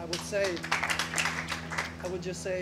I would say, I would just say